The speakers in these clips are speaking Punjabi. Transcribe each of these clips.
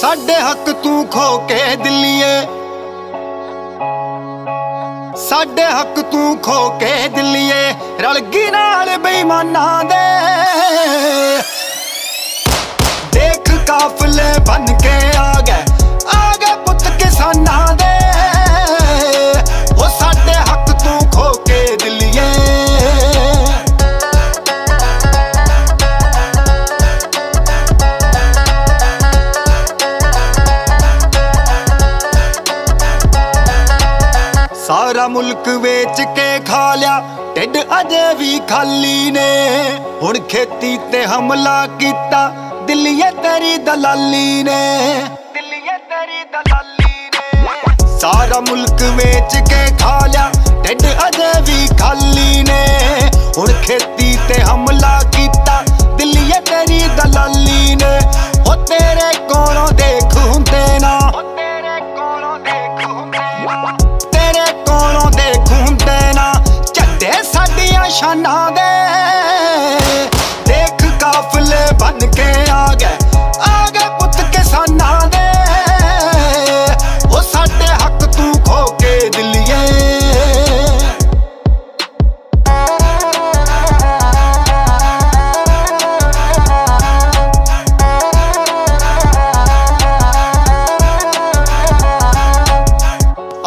ਸਾਡੇ ਹੱਕ ਤੂੰ ਖੋ ਕੇ ਦਿੱਲੀਏ। ਸਾਡੇ ਹੱਕ ਤੂੰ ਖੋ ਕੇ ਦਿੱਲੀਏ। ਰਲ ਗਈ ਨਾਲ ਬੇਈਮਾਨਾਂ ਦੇ। ਦੇਖ ਕਾਫਲੇ ਬਨ ਕੇ ਆ ਗਏ। ਸਾਰਾ ਮੁਲਕ ਵੇਚ ਕੇ ਖਾ ਲਿਆ। ਢਿੱਡ ਅਜੇ ਵੀ ਖਾਲੀ ਨੇ। ਹੁਣ ਖੇਤੀ ਤੇ ਹਮਲਾ ਕੀਤਾ। ਦਿੱਲੀਏ ਤੇਰੀ ਦਲਾਲੀ ਨੇ। ਦਿੱਲੀਏ ਤੇਰੀ ਦਲਾਲੀ ਨੇ। ਸਾਰਾ ਮੁਲਕ ਵੇਚ ਕੇ ਖਾ ਲਿਆ। ਢਿੱਡ ਅਜੇ ਵੀ ਖਾਲੀ ਨੇ। ਹੁਣ ਖੇਤੀ ਤੇ ਹਮਲਾ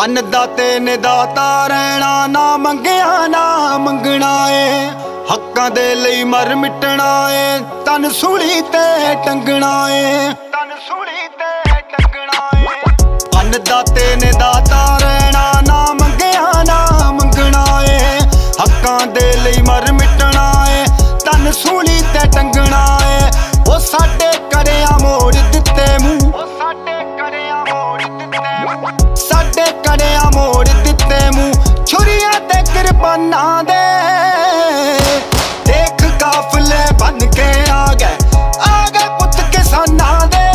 ਅੰਨਦਾਤੇ ਨੇ ਦਾਤਾ ਰਹਿਣਾ ਨਾ ਮੰਗਿਆ, ਨਾ ਮੰਗਣਾ ਏ। ਹੱਕਾਂ ਦੇ ਲਈ ਮਰ ਮਿਟਣਾ ਏ ਤਨ ਸੁਣੀ ਤੇ ਟੰਗਣਾ ਏ। ਤਨ ਸੁਣੀ ਤੇ ਟੰਗਣਾ ਏ। ਅੰਨਦਾਤੇ ਨੇ ਦਾਤਾ ਤੇ ਦੇ। ਦੇਖ ਕਾਫਲੇ ਬਨ ਕੇ ਆ ਗਏ। ਆ ਗਏ ਪੁੱਤ ਕਿਸਾਨਾਂ ਦੇ।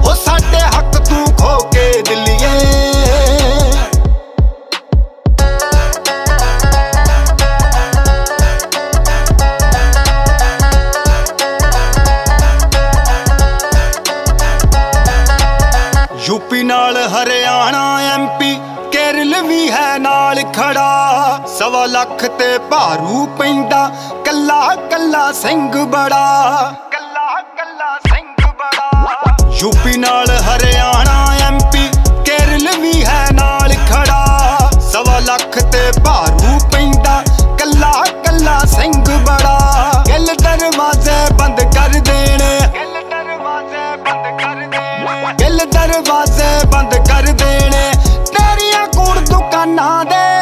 ਉਹ ਸਾਡੇ ਹੱਕ ਤੂੰ ਖੋ ਕੇ ਦਿੱਲੀਏ। ਯੂਪੀ ਨਾਲ ਹਰਿਆਣਾ ਐਮਪੀ ਕੇਰਲ ਵੀ ਹੈ ਨਾਲ ਖੜਾ। ਸਵਾ ਲੱਖ ਤੇ ਭਾਰੂ ਪੈਂਦਾ ਕੱਲਾ ਕੱਲਾ ਸਿੰਘ ਬੜਾ। ਕੱਲਾ ਕੱਲਾ ਸਿੰਘ ਬੜਾ। ਯੂਪੀ ਨਾਲ ਹਰਿਆਣਾ ਐਮਪੀ ਕੇਰਲ ਵੀ ਹੈ ਨਾਲ ਖੜਾ। ਸਵਾ ਲੱਖ ਤੇ ਭਾਰੂ ਪੈਂਦਾ ਕੱਲਾ ਕੱਲਾ ਸਿੰਘ ਬੜਾ। ਗੱਲ ਦਰਵਾਜ਼ੇ ਬੰਦ ਕਰ ਦੇਣੇ। ਗੱਲ ਦਰਵਾਜ਼ੇ ਬੰਦ ਕਰ ਦੇਣੇ। ਗੱਲ ਦਰਵਾਜ਼ੇ ਬੰਦ ਕਰ ਦੇਣੇ। ਦੁਕਾਨਾਂ ਦੇ